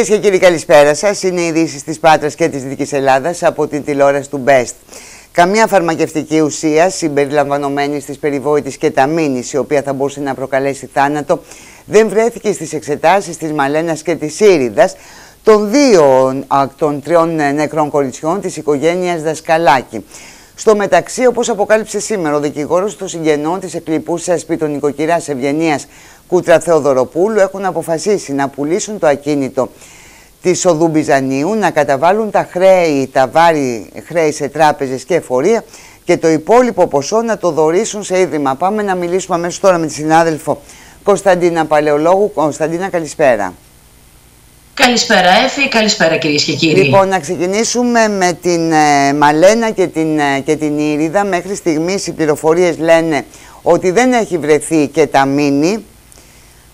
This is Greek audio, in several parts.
Κυρίες και κύριοι, καλησπέρα σας. Είναι οι ειδήσεις της Πάτρας και της Δυτικής Ελλάδας από την τηλεόραση του Best. Καμία φαρμακευτική ουσία συμπεριλαμβανομένη της περιβόητης και ταμίνη, η οποία θα μπορούσε να προκαλέσει θάνατο, δεν βρέθηκε στις εξετάσεις της Μαλένας και της Σύριδα των δύο των τριών νεκρών κοριτσιών της οικογένειας Δασκαλάκη. Στο μεταξύ, όπως αποκάλυψε σήμερα ο δικηγόρος των συγγενών της εκλειπούσα σπίτων νοικοκυράς Ευγενίας Κούτρα Θεοδωροπούλου, έχουν αποφασίσει να πουλήσουν το ακίνητο της οδού Μπιζανίου, να καταβάλουν τα χρέη, τα βάρη χρέη σε τράπεζες και εφορία και το υπόλοιπο ποσό να το δωρήσουν σε ίδρυμα. Πάμε να μιλήσουμε αμέσως τώρα με τη συνάδελφο Κωνσταντίνα Παλαιολόγου. Κωνσταντίνα, καλησπέρα. Καλησπέρα Εφη, καλησπέρα κυρίες και κύριοι. Λοιπόν, να ξεκινήσουμε με την ε, Μαλένα και την, ε, και την Ήριδα. Μέχρι στιγμής οι πληροφορίες λένε ότι δεν έχει βρεθεί και τα μήνυ.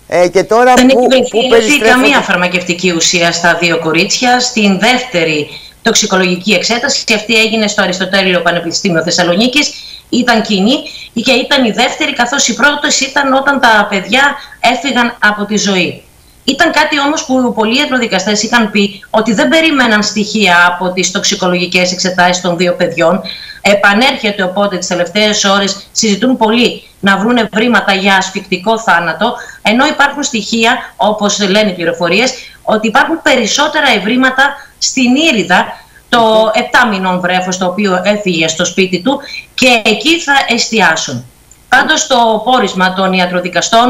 Ε, και τώρα δεν που, έχει βρεθεί καμία φαρμακευτική ουσία στα δύο κορίτσια. Στην δεύτερη τοξικολογική εξέταση, και αυτή έγινε στο Αριστοτέλειο Πανεπιστήμιο Θεσσαλονίκης, ήταν κοινή και ήταν η δεύτερη, καθώς η πρώτη ήταν όταν τα παιδιά έφυγαν από τη ζωή. Ήταν κάτι όμως που πολλοί ιατροδικαστές είχαν πει ότι δεν περίμεναν στοιχεία από τις τοξικολογικές εξετάσεις των δύο παιδιών. Επανέρχεται οπότε τις τελευταίες ώρες, συζητούν πολύ να βρουν βρήματα για ασφικτικό θάνατο, ενώ υπάρχουν στοιχεία, όπως λένε οι πληροφορίες, ότι υπάρχουν περισσότερα ευρήματα στην Ήριδα, το 7 μηνών βρέφος το οποίο έφυγε στο σπίτι του και εκεί θα εστιάσουν. Πάντως το πόρισμα των ιατροδικαστών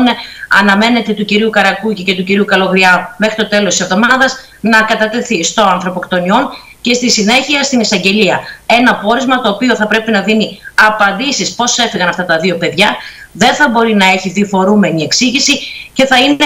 αναμένεται του κυρίου Καρακούκη και του κυρίου Καλογριά μέχρι το τέλος της εβδομάδας να κατατεθεί στο ανθρωποκτονιών και στη συνέχεια στην εισαγγελία. Ένα πόρισμα το οποίο θα πρέπει να δίνει απαντήσεις πώς έφυγαν αυτά τα δύο παιδιά, δεν θα μπορεί να έχει διφορούμενη εξήγηση και θα είναι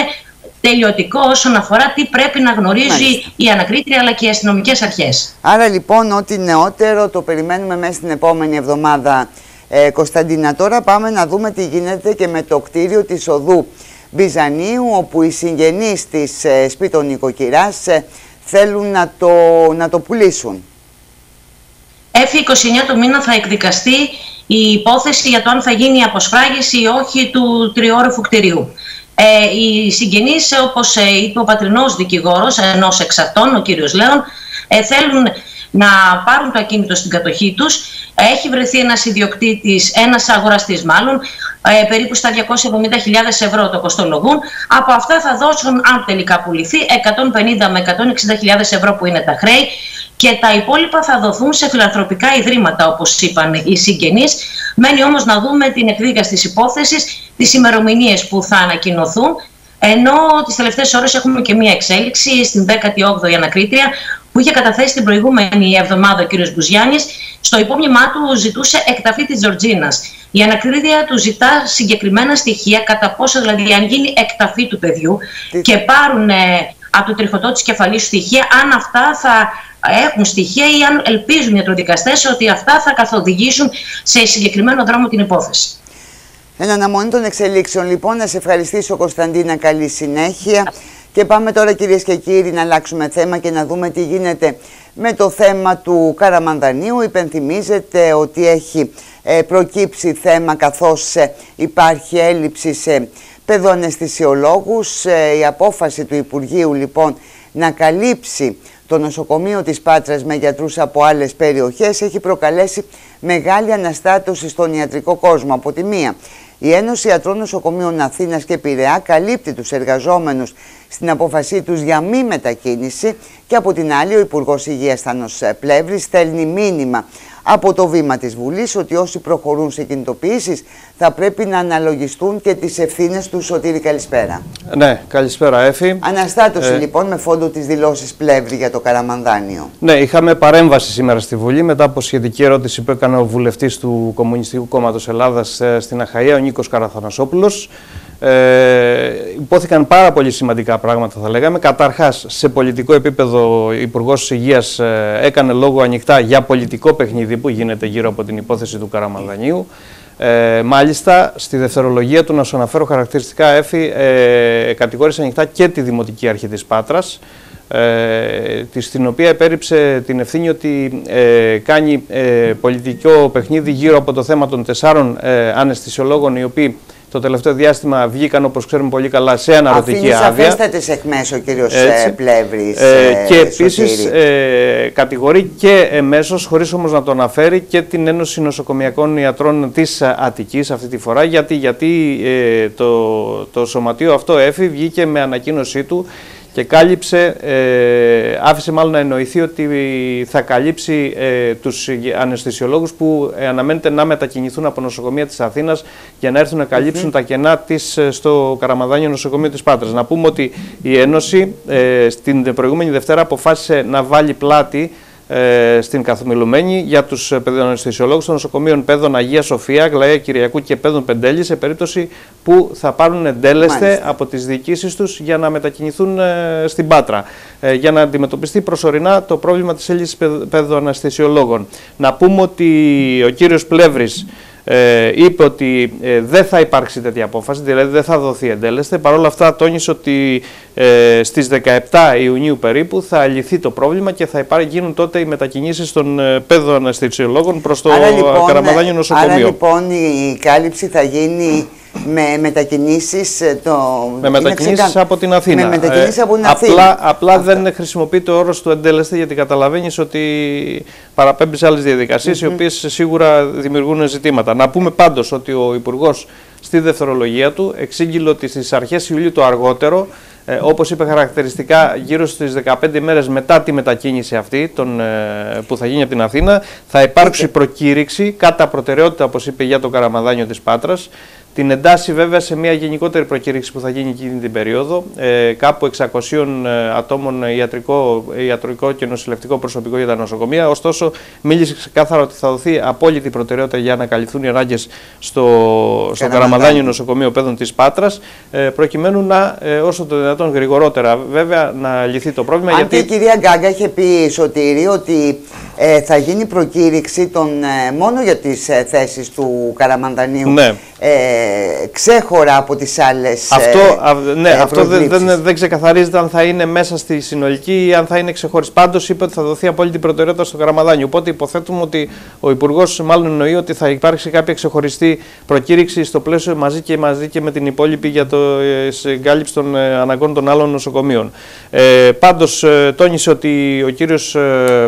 τελειωτικό όσον αφορά τι πρέπει να γνωρίζει η ανακρίτρια αλλά και οι αστυνομικές αρχές. Άρα λοιπόν ό,τι νεότερο το περιμένουμε μέσα στην επόμενη εβδομάδα ε, Κωνσταντίνα. Τώρα πάμε να δούμε τι γίνεται και με το κτίριο της οδού Μπιζανίου όπου οι συγγενείς της ε, σπίτων νοικοκυράς ε, θέλουν να το, να το πουλήσουν. Έφη 29 του μήνα θα εκδικαστεί η υπόθεση για το αν θα γίνει η αποσφράγηση ή όχι του τριόροφου κτηρίου. Ε, οι συγγενείς, όπως ε, είπε ο πατρινός δικηγόρος ενός εξατών, ο κύριος Λέων, ε, θέλουν να πάρουν το ακίνητο στην κατοχή τους. Έχει βρεθεί ένας ιδιοκτήτης, ένας αγοραστής μάλλον, ε, περίπου στα 270.000 ευρώ το κοστολογούν. Από αυτά θα δώσουν, αν τελικά πουληθεί, 150 με 160.000 ευρώ που είναι τα χρέη και τα υπόλοιπα θα δοθούν σε φιλανθρωπικά ιδρύματα, όπως είπαν οι συγγενείς. Μένει όμως να δούμε την εκδίκαση της υπόθεσης, τις ημερομηνίες που θα ανακοινωθούν ενώ τις τελευταίες ώρες έχουμε και μία εξέλιξη στην 18η ανακρίτρια που είχε καταθέσει την προηγούμενη εβδομάδα ο κ. Μπουζιάννης, στο υπόμνημά του ζητούσε εκταφή της Τζορτζίνας. Η ανακρίτρια του ζητά συγκεκριμένα στοιχεία κατά πόσο δηλαδή αν γίνει εκταφή του παιδιού και πάρουν ε, από το τριχωτό της κεφαλής στοιχεία, αν αυτά θα έχουν στοιχεία ή αν ελπίζουν οι ιατροδικαστές ότι αυτά θα καθοδηγήσουν σε συγκεκριμένο δρόμο την υπόθεση. Εν αναμονή των εξελίξεων, λοιπόν, να σε ευχαριστήσω, Κωνσταντίνα. Καλή συνέχεια. Και πάμε τώρα κυρίες και κύριοι να αλλάξουμε θέμα και να δούμε τι γίνεται με το θέμα του Καραμανδανίου. Υπενθυμίζεται ότι έχει ε, προκύψει θέμα καθώς ε, υπάρχει έλλειψη σε παιδοαναισθησιολόγους. Ε, η απόφαση του Υπουργείου λοιπόν να καλύψει το νοσοκομείο της Πάτρας με γιατρούς από άλλες περιοχές έχει προκαλέσει μεγάλη αναστάτωση στον ιατρικό κόσμο. Από τη μία, η Ένωση Ιατρών Νοσοκομείων Αθήνας και Πειραιά καλύπτει τους εργαζόμενους στην απόφασή τους για μη μετακίνηση και από την άλλη ο Υπουργός Υγείας Θάνος Πλεύρης στέλνει μήνυμα από το βήμα της Βουλής ότι όσοι προχωρούν σε κινητοποιήσεις θα πρέπει να αναλογιστούν και τις ευθύνες τους Σωτήρη καλησπέρα. Ναι, καλησπέρα Έφη. Αναστάτωση ε... λοιπόν με φόντο τις δηλώσεις Πλεύρη για το Καραμανδάνιο. Ναι, είχαμε παρέμβαση σήμερα στη Βουλή μετά από σχετική ερώτηση που έκανε ο βουλευτής του Κομμουνιστικού Κόμματος Ελλάδας ε, στην Αχαΐα, ο Νίκος Καραθανασόπουλος. Ε, υπόθηκαν πάρα πολύ σημαντικά πράγματα, θα λέγαμε. Καταρχάς, σε πολιτικό επίπεδο, ο Υπουργός Υγείας ε, έκανε λόγο ανοιχτά για πολιτικό παιχνίδι που γίνεται γύρω από την υπόθεση του Καραμανδανίου. Ε, μάλιστα, στη δευτερολογία του, να σου αναφέρω χαρακτηριστικά, έφη, ε, κατηγόρησε ανοιχτά και τη Δημοτική Αρχή της Πάτρας, ε, στην οποία επέριψε την ευθύνη ότι ε, κάνει ε, πολιτικό παιχνίδι γύρω από το θέμα των τεσσάρων ε, αναισθησιολόγων οι οποίοι το τελευταίο διάστημα βγήκαν, όπως ξέρουμε πολύ καλά, σε αναρωτική άδεια. Αφήνει εχμές ο κύριος Έτσι. Πλεύρης. Ε, και επίσης ε, κατηγορεί και εμέσως, χωρίς όμως να το αναφέρει, και την Ένωση Νοσοκομιακών Ιατρών της Αττικής αυτή τη φορά, γιατί, γιατί ε, το, το σωματείο αυτό έφη βγήκε με ανακοίνωσή του και κάλυψε, ε, άφησε μάλλον να εννοηθεί ότι θα καλύψει ε, τους αναισθησιολόγους που ε, αναμένεται να μετακινηθούν από νοσοκομεία της Αθήνας για να έρθουν να καλύψουν τα κενά της ε, στο Καραμαδάνιο νοσοκομείο της Πάτρας. Να πούμε ότι η Ένωση ε, στην προηγούμενη Δευτέρα αποφάσισε να βάλει πλάτη ε, στην Καθομιλουμένη για τους παιδοναισθησιολόγου των νοσοκομείων Πέδων Αγίας Σοφία, Γλαία Κυριακού και Πέδων Πεντέλης σε περίπτωση που θα πάρουν εντέλεστε από τις διοικήσεις τους για να μετακινηθούν ε, στην Πάτρα. Ε, για να αντιμετωπιστεί προσωρινά το πρόβλημα της έλλειψης παιδοναισθησιολόγων. Να πούμε ότι ο κύριος Πλεύρης ε, είπε ότι ε, δεν θα υπάρξει τέτοια απόφαση, δηλαδή δεν θα δοθεί εντέλεσθε. Παρ' όλα αυτά τόνισε ότι ε, στις 17 Ιουνίου περίπου θα λυθεί το πρόβλημα και θα υπάρξουν γίνουν τότε οι μετακινήσεις των ε, παιδών αναισθησιολόγων προς το λοιπόν, Καραμαδάνιο νοσοκομείο. Άρα λοιπόν η κάλυψη θα γίνει με μετακινήσεις, ε, το... με μετακινήσεις από την Αθήνα. Με μετακινήσεις από την Αθήνα. Απλά, απλά δεν χρησιμοποιείται ο όρος του εντέλεσθε γιατί καταλαβαίνεις ότι παραπέμπεις σε άλλες διαδικασίες mm -hmm. οι οποίες σίγουρα δημιουργούν ζητήματα. Να πούμε πάντως ότι ο Υπουργός στη δευτερολογία του εξήγηλε ότι στις αρχές Ιουλίου το αργότερο ε, όπως είπε χαρακτηριστικά γύρω στις 15 μέρες μετά τη μετακίνηση αυτή τον, ε, που θα γίνει από την Αθήνα θα υπάρξει προκήρυξη κατά προτεραιότητα όπως είπε για το Καραμαδάνιο της Πάτρας την εντάσσει βέβαια σε μια γενικότερη προκήρυξη που θα γίνει εκείνη την περίοδο. Ε, κάπου 600 ε, ατόμων ιατρικό, ιατρικό και νοσηλευτικό προσωπικό για τα νοσοκομεία. Ωστόσο, μίλησε ξεκάθαρα ότι θα δοθεί απόλυτη προτεραιότητα για να καλυφθούν οι ανάγκες στο, στο Καραμαδάνιο Νοσοκομείο Παιδών της Πάτρας, ε, προκειμένου να ε, όσο το δυνατόν γρηγορότερα βέβαια να λυθεί το πρόβλημα. Αν γιατί... και η κυρία Γκάγκα είχε πει Σωτήρη ότι ε, θα γίνει προκήρυξη των, ε, μόνο για τις ε, θέσεις του Καραμαντανίου ναι. ε, ξέχωρα από τις άλλες Αυτό, ναι, αυτό δεν, δεν, δεν ξεκαθαρίζεται αν θα είναι μέσα στη συνολική ή αν θα είναι ξεχωριστή. Πάντως είπε ότι θα δοθεί απόλυτη προτεραιότητα στο Καραμαδάνιο. Οπότε υποθέτουμε ότι ο Υπουργός μάλλον εννοεί ότι θα υπάρξει κάποια ξεχωριστή προκήρυξη στο πλαίσιο μαζί και, μαζί και με την υπόλοιπη για το συγκάλυψη των αναγκών των άλλων νοσοκομείων. Ε, πάντως τόνισε ότι ο κύριος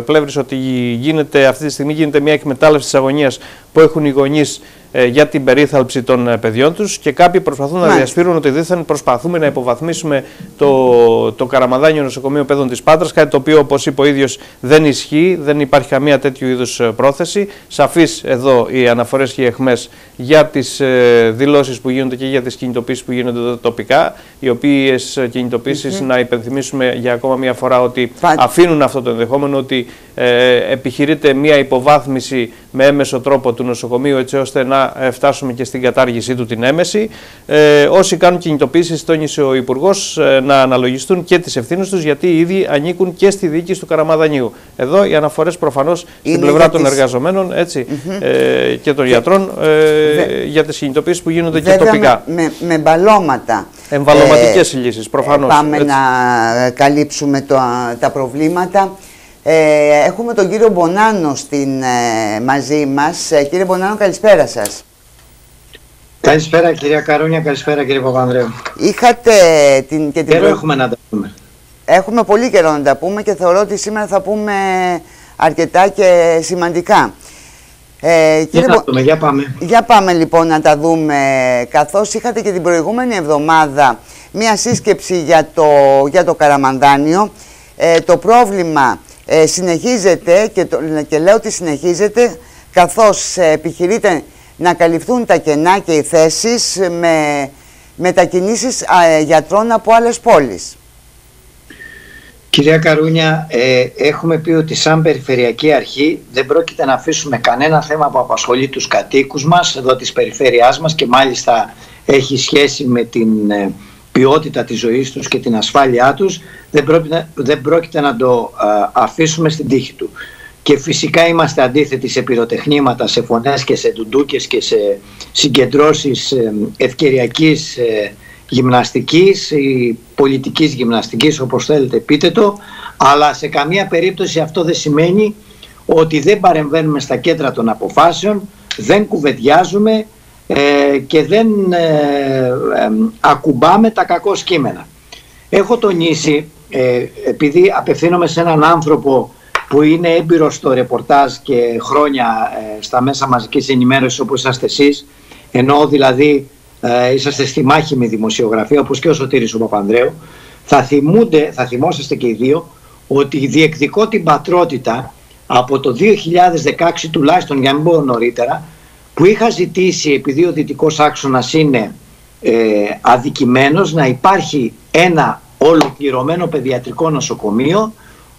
Πλεύρης ότι γίνεται, αυτή τη στιγμή γίνεται μια εκμετάλλευση της αγωνίας που έχουν οι γονείς ε, για την περίθαλψη των ε, παιδιών τους και κάποιοι προσπαθούν να διασφύρουν ότι δεν προσπαθούμε να υποβαθμίσουμε το, το Καραμαδάνιο Νοσοκομείο Παιδών της Πάτρας, κάτι το οποίο όπως είπε ο ίδιος δεν ισχύει, δεν υπάρχει καμία τέτοιου είδους ε, πρόθεση. Σαφείς εδώ οι αναφορές και οι εχμές για τις ε, δηλώσεις που γίνονται και για τις κινητοποίησεις που γίνονται εδώ τοπικά, οι οποίες κινητοποίησεις να υπενθυμίσουμε για ακόμα μια φορά ότι αφήνουν αυτό το ενδεχόμενο ότι ε, επιχειρείται μια υποβάθμιση με έμεσο τρόπο του νοσοκομείου έτσι ώστε να ε, φτάσουμε και στην κατάργησή του την έμεση. Ε, όσοι κάνουν κινητοποίησεις, τόνισε ο Υπουργός, ε, να αναλογιστούν και τις ευθύνες τους γιατί ήδη ανήκουν και στη διοίκηση του Καραμαδανίου. Εδώ οι αναφορές προφανώς στην πλευρά των εργαζομένων έτσι, ε, και των γιατρών ε, για τις κινητοποίησεις που γίνονται και τοπικά. Με, με μπαλώματα. Εμβαλωματικές ε, λύσεις προφανώς. Πάμε να καλύψουμε το, τα προβλήματα. Ε, έχουμε τον κύριο Μπονάνο στην, ε, μαζί μας. Ε, κύριε Μπονάνο, καλησπέρα σας. Καλησπέρα κυρία Καρούνια, καλησπέρα κύριε Παπανδρέου. Είχατε την... Και την καιρό έχουμε να τα πούμε. Έχουμε πολύ καιρό να τα πούμε και θεωρώ ότι σήμερα θα πούμε αρκετά και σημαντικά. Ε, κύριε για, δούμε, για πάμε. Για πάμε λοιπόν να τα δούμε. Καθώς είχατε και την προηγούμενη εβδομάδα μία σύσκεψη για το, για το Καραμανδάνιο, ε, το πρόβλημα ε, συνεχίζεται και, το, και λέω ότι συνεχίζεται καθώς ε, επιχειρείται να καλυφθούν τα κενά και οι θέσεις με μετακινήσεις ε, γιατρών από άλλες πόλεις. Κυρία Καρούνια, ε, έχουμε πει ότι σαν Περιφερειακή Αρχή δεν πρόκειται να αφήσουμε κανένα θέμα που απασχολεί τους κατοίκους μας εδώ της περιφέρειάς μας και μάλιστα έχει σχέση με την ποιότητα της ζωής τους και την ασφάλειά τους δεν πρόκειται, δεν πρόκειται να το αφήσουμε στην τύχη του. Και φυσικά είμαστε αντίθετοι σε πυροτεχνήματα, σε φωνές και σε ντουντούκες και σε συγκεντρώσεις ε, ευκαιριακής ε, γυμναστικής ή πολιτικής γυμναστικής όπως θέλετε πείτε το αλλά σε καμία περίπτωση αυτό δεν σημαίνει ότι δεν παρεμβαίνουμε στα κέντρα των αποφάσεων δεν κουβεντιάζουμε ε, και δεν ε, ακουμπάμε τα κακό κείμενα. Έχω τονίσει, επειδή απευθύνομαι σε έναν άνθρωπο που είναι έμπειρος στο ρεπορτάζ και χρόνια στα μέσα μαζικής ενημέρωσης όπως είσαστε εσείς, ενώ δηλαδή είσαστε στη μάχη με δημοσιογραφία όπως και ο Σωτήρης ο Παπανδρέου, θα, θυμούνται, θα θυμόσαστε και οι δύο ότι διεκδικώ την πατρότητα από το 2016 τουλάχιστον για να μην πω νωρίτερα που είχα ζητήσει επειδή ο δυτικός άξονας είναι ε, αδικημένος να υπάρχει ένα ολοκληρωμένο παιδιατρικό νοσοκομείο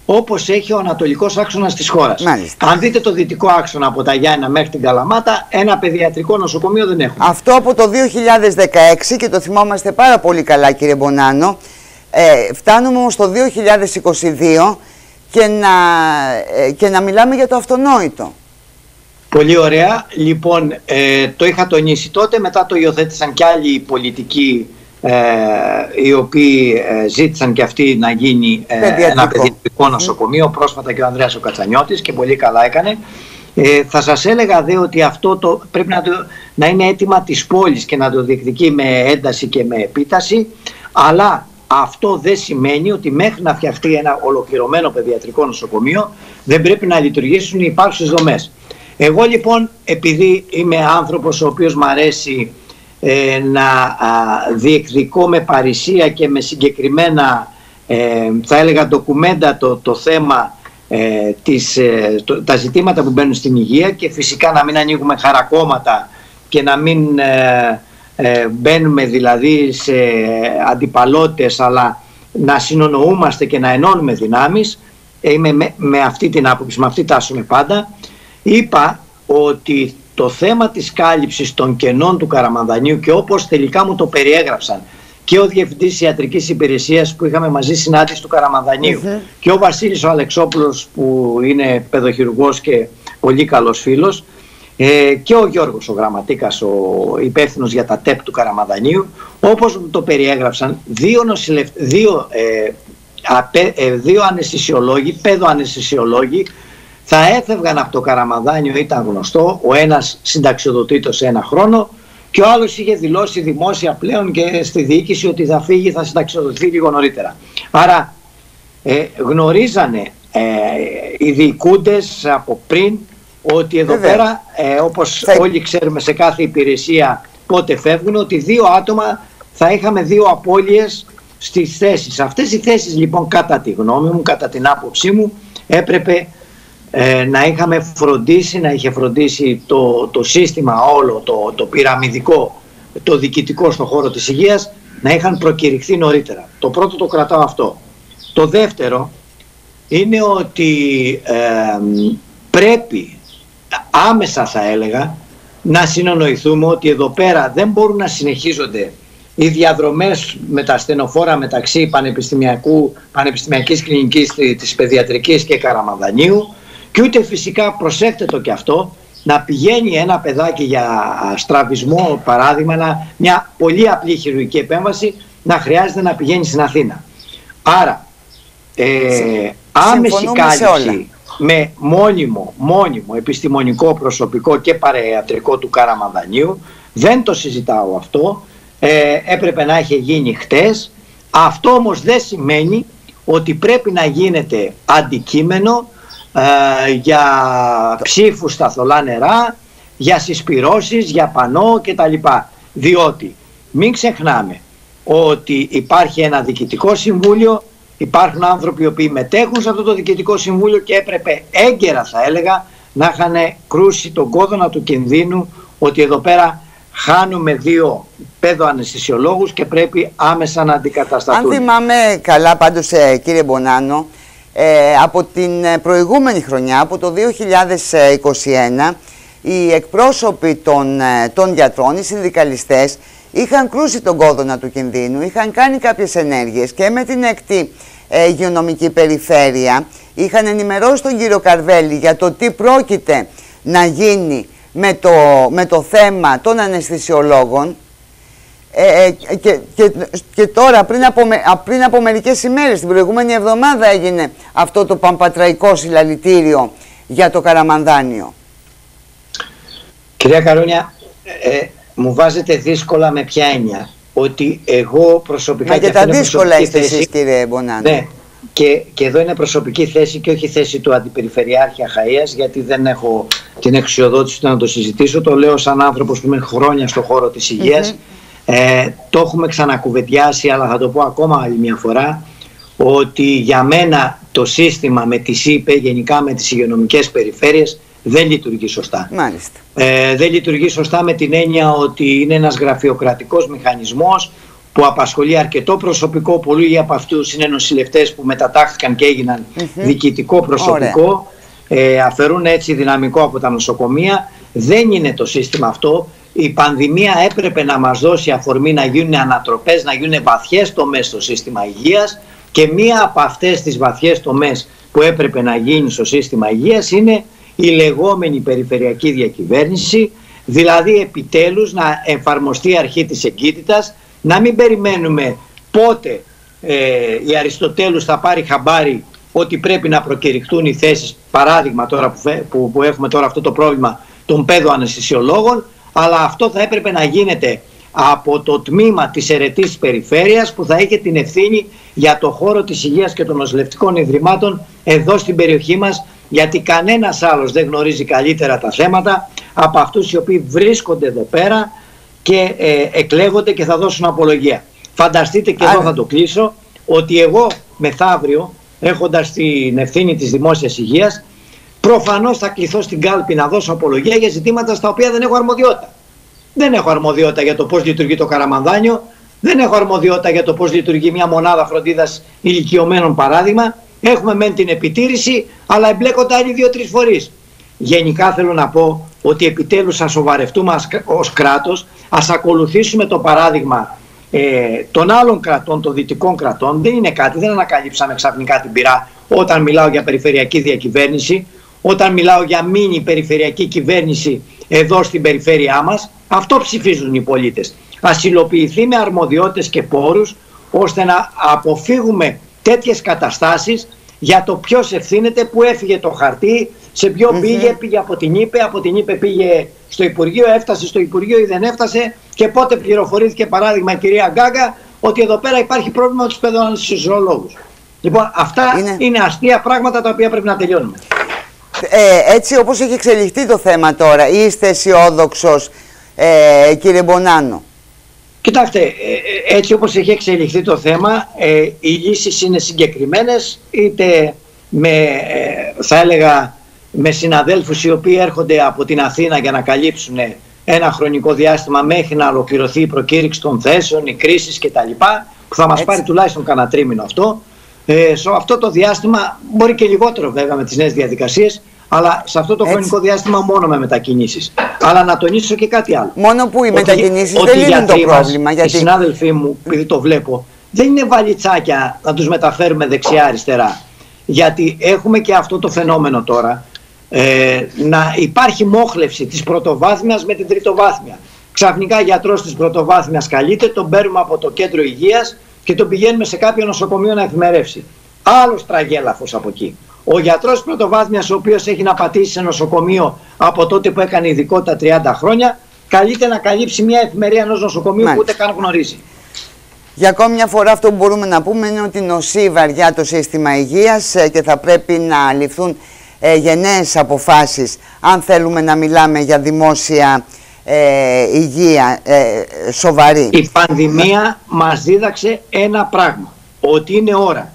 όπως έχει ο ανατολικός άξονας της χώρας. Αν δείτε το δυτικό άξονα από τα Γιάννα μέχρι την Καλαμάτα, ένα παιδιατρικό νοσοκομείο δεν έχουμε. Αυτό από το 2016 και το θυμόμαστε πάρα πολύ καλά κύριε Μπονάνο, ε, φτάνουμε όμως το 2022 και να, ε, και να μιλάμε για το αυτονόητο. Πολύ ωραία. Λοιπόν, ε, το είχα τονίσει τότε, μετά το υιοθέτησαν και άλλοι πολιτικοί ε, οι οποίοι ε, ζήτησαν και αυτοί να γίνει ένα παιδιατρικό νοσοκομείο, πρόσφατα και ο Ανδρέας ο Κατσανιώτης και πολύ καλά έκανε. Ε, θα σας έλεγα δε ότι αυτό το, πρέπει να, το, να είναι έτοιμα της πόλης και να το διεκδικεί με ένταση και με επίταση, αλλά αυτό δεν σημαίνει ότι μέχρι να φτιαχτεί ένα ολοκληρωμένο παιδιατρικό νοσοκομείο δεν πρέπει να λειτουργήσουν οι υπάρχουσες δομές. Εγώ λοιπόν επειδή είμαι άνθρωπος ο οποίος μου αρέσει ε, να α, διεκδικώ με παρησία και με συγκεκριμένα ε, θα έλεγα ντοκουμέντα το, το θέμα ε, της, ε, τα ζητήματα που μπαίνουν στην υγεία και φυσικά να μην ανοίγουμε χαρακόμματα και να μην ε, μπαίνουμε δηλαδή σε αντιπαλότητες αλλά να συνονοούμαστε και να ενώνουμε δυνάμεις είμαι με, με αυτή την άποψη, με αυτή τάσουμε πάντα είπα ότι το θέμα της κάλυψης των κενών του Καραμανδανίου και όπως τελικά μου το περιέγραψαν και ο Διευθυντής Ιατρικής Υπηρεσίας που είχαμε μαζί συνάντηση του καραμανδανιου και ο Βασίλης ο Αλεξόπουλος που είναι παιδοχειρουργός και πολύ καλός φίλος ε, και ο Γιώργος ο γραμματίκας, ο υπεύθυνος για τα ΤΕΠ του Καραμαδανίου, όπως το περιέγραψαν, δύο, νοσηλευ... δύο, ε, απε... ε, δύο αναισθησιολόγοι, πέδο αναισθησιολόγοι, θα έφευγαν από το Καραμαδάνιο, ήταν γνωστό, ο ένας συνταξιοδοτήτως σε ένα χρόνο και ο άλλος είχε δηλώσει δημόσια πλέον και στη διοίκηση ότι θα φύγει, θα συνταξιοδοτηθεί λίγο νωρίτερα. Άρα ε, γνωρίζανε ε, οι διοικούντες από πριν ότι εδώ πέρα, ε, όπως όλοι ξέρουμε σε κάθε υπηρεσία πότε φεύγουν, ότι δύο άτομα θα είχαμε δύο απώλειες στις θέσεις. Αυτές οι θέσεις λοιπόν κατά τη γνώμη μου, κατά την άποψή μου, έπρεπε ε, να είχαμε φροντίσει, να είχε φροντίσει το, το σύστημα όλο, το, το πυραμιδικό, το διοικητικό στον χώρο της υγείας, να είχαν προκηρυχθεί νωρίτερα. Το πρώτο το κρατάω αυτό. Το δεύτερο είναι ότι ε, πρέπει άμεσα θα έλεγα να συνονοηθούμε ότι εδώ πέρα δεν μπορούν να συνεχίζονται οι διαδρομές με τα στενοφόρα μεταξύ πανεπιστημιακού, πανεπιστημιακής κλινικής της παιδιατρικής και Καραμαδανίου και ούτε φυσικά προσέχτε το και αυτό να πηγαίνει ένα παιδάκι για στραβισμό παράδειγμα μια πολύ απλή χειρουργική επέμβαση να χρειάζεται να πηγαίνει στην Αθήνα. Άρα ε, άμεση κάλυψη με μόνιμο, μόνιμο επιστημονικό προσωπικό και παραιατρικό του Καραμανδανίου. Δεν το συζητάω αυτό. Ε, έπρεπε να έχει γίνει χτες. Αυτό όμως δεν σημαίνει ότι πρέπει να γίνεται αντικείμενο ε, για ψήφους στα θολά νερά, για συσπυρώσεις, για πανό κτλ. Διότι μην ξεχνάμε ότι υπάρχει ένα διοικητικό συμβούλιο Υπάρχουν άνθρωποι οι οποίοι μετέχουν σε αυτό το διοικητικό συμβούλιο και έπρεπε έγκαιρα θα έλεγα να είχαν κρούσει τον κόδωνα του κινδύνου ότι εδώ πέρα χάνουμε δύο πέδο αναισθησιολόγους και πρέπει άμεσα να αντικατασταθούν. Αν θυμάμαι καλά πάντως ε, κύριε Μπονάνο, ε, από την προηγούμενη χρονιά, από το 2021, οι εκπρόσωποι των, ε, των γιατρών, οι συνδικαλιστές, είχαν κρούσει τον κόδωνα του κινδύνου, είχαν κάνει κάποιες ενέργειες και με την έκτη ε, υγειονομική περιφέρεια είχαν ενημερώσει τον κύριο Καρβέλη για το τι πρόκειται να γίνει με το, με το θέμα των αναισθησιολόγων ε, ε και, και, και, τώρα πριν από, πριν από μερικές ημέρες, την προηγούμενη εβδομάδα έγινε αυτό το παμπατραϊκό συλλαλητήριο για το Καραμανδάνιο. Κυρία Καρούνια, ε, μου βάζετε δύσκολα με ποια έννοια. Ότι εγώ προσωπικά. Μα και, τα δύσκολα είστε εσείς, κύριε Μπονάνο. Ναι, και, και εδώ είναι προσωπική θέση και όχι θέση του Αντιπεριφερειάρχη Αχαΐας γιατί δεν έχω την εξουσιοδότηση να το συζητήσω. Το λέω σαν άνθρωπος που είμαι χρόνια στον χώρο της υγειας Ε, το έχουμε ξανακουβεντιάσει αλλά θα το πω ακόμα άλλη μια φορά ότι για μένα το σύστημα με τη ΣΥΠΕ, γενικά με τις υγειονομικές περιφέρειες δεν λειτουργεί σωστά. Μάλιστα. Ε, δεν λειτουργεί σωστά με την έννοια ότι είναι ένας γραφειοκρατικός μηχανισμός που απασχολεί αρκετό προσωπικό. Πολλοί από αυτούς είναι νοσηλευτές που μετατάχθηκαν και έγιναν mm διοικητικό προσωπικό. Ε, αφαιρούν έτσι δυναμικό από τα νοσοκομεία. Δεν είναι το σύστημα αυτό. Η πανδημία έπρεπε να μας δώσει αφορμή να γίνουν ανατροπές, να γίνουν βαθιές τομές στο σύστημα υγείας και μία από αυτές τις βαθιές τομές που έπρεπε να γίνει στο σύστημα υγείας είναι η λεγόμενη περιφερειακή διακυβέρνηση, δηλαδή επιτέλους να εφαρμοστεί η αρχή της εγκύτητας, να μην περιμένουμε πότε ε, η Αριστοτέλους θα πάρει χαμπάρι ότι πρέπει να προκηρυχτούν οι θέσεις, παράδειγμα τώρα που, που, έχουμε τώρα αυτό το πρόβλημα των πέδων αναισθησιολόγων, αλλά αυτό θα έπρεπε να γίνεται από το τμήμα της αιρετής περιφέρειας που θα έχει την ευθύνη για το χώρο της υγείας και των νοσηλευτικών ιδρυμάτων εδώ στην περιοχή μας γιατί κανένας άλλος δεν γνωρίζει καλύτερα τα θέματα από αυτούς οι οποίοι βρίσκονται εδώ πέρα και ε, εκλέγονται και θα δώσουν απολογία. Φανταστείτε και εδώ θα το κλείσω ότι εγώ μεθαύριο έχοντας την ευθύνη της δημόσιας υγείας προφανώς θα κληθώ στην κάλπη να δώσω απολογία για ζητήματα στα οποία δεν έχω αρμοδιότητα. Δεν έχω αρμοδιότητα για το πώς λειτουργεί το καραμανδάνιο, δεν έχω αρμοδιότητα για το πώς λειτουργεί μια μονάδα φροντίδας ηλικιωμένων παράδειγμα. Έχουμε μεν την επιτήρηση, αλλά εμπλέκονται άλλοι δύο-τρεις φορείς. Γενικά θέλω να πω ότι επιτέλους θα σοβαρευτούμε ως κράτος, ας ακολουθήσουμε το παράδειγμα ε, των άλλων κρατών, των δυτικών κρατών. Δεν είναι κάτι, δεν ανακαλύψαμε ξαφνικά την πυρά όταν μιλάω για περιφερειακή διακυβέρνηση, όταν μιλάω για μίνι περιφερειακή κυβέρνηση εδώ στην περιφέρειά μας. Αυτό ψηφίζουν οι πολίτες. Ας υλοποιηθεί με αρμοδιότητες και πόρους ώστε να αποφύγουμε τέτοιες καταστάσεις για το ποιος ευθύνεται, που έφυγε το χαρτί, σε ποιο πήγε, πήγε από την ΥΠΕ, από την ΥΠΕ πήγε στο Υπουργείο, έφτασε στο Υπουργείο ή δεν έφτασε και πότε πληροφορήθηκε παράδειγμα η κυρία Γκάγκα ότι εδώ πέρα υπάρχει πρόβλημα με τους παιδοαναισθησιολόγους. Λοιπόν, αυτά είναι... είναι αστεία πράγματα τα οποία πρέπει να τελειώνουμε. Ε, έτσι όπως έχει εξελιχθεί το θέμα τώρα, είστε αισιόδοξος, ε, κύριε Μπονάνο; Κοιτάξτε, ε, ε, έτσι όπως έχει εξελιχθεί το θέμα, ε, οι λύσεις είναι συγκεκριμένες, είτε με, θα έλεγα, με συναδέλφους οι οποίοι έρχονται από την Αθήνα για να καλύψουν ένα χρονικό διάστημα μέχρι να ολοκληρωθεί η προκήρυξη των θέσεων, οι κρίσεις κτλ. που θα μας πάρει τουλάχιστον κανένα τρίμηνο αυτό. Ε, σε αυτό το διάστημα, μπορεί και λιγότερο βέβαια με τις νέες διαδικασίες, αλλά σε αυτό το χρονικό διάστημα μόνο με μετακινήσεις. Αλλά να τονίσω και κάτι άλλο. Μόνο που οι μετακινήσεις δεν λύνουν το πρόβλημα. γιατί... Οι συνάδελφοί μου, επειδή το βλέπω, δεν είναι βαλιτσάκια να τους μεταφέρουμε δεξιά-αριστερά. Γιατί έχουμε και αυτό το φαινόμενο τώρα. Ε, να υπάρχει μόχλευση της πρωτοβάθμιας με την τριτοβάθμια. Ξαφνικά γιατρός της πρωτοβάθμιας καλείται, τον παίρνουμε από το κέντρο υγείας και τον πηγαίνουμε σε κάποιο νοσοκομείο να εφημερεύσει. Άλλος τραγέλαφος από εκεί. Ο γιατρός πρωτοβάθμιας, ο οποίος έχει να πατήσει σε νοσοκομείο από τότε που έκανε ειδικότητα 30 χρόνια, καλείται να καλύψει μια εφημερία ενός νοσοκομείου που ούτε καν γνωρίζει. Για ακόμη μια φορά αυτό που μπορούμε να πούμε είναι ότι νοσεί βαριά το σύστημα υγείας ε, και θα πρέπει να ληφθούν ε, γενναίες αποφάσεις αν θέλουμε να μιλάμε για δημόσια ε, υγεία ε, σοβαρή. Η πανδημία μας δίδαξε ένα πράγμα, ότι είναι ώρα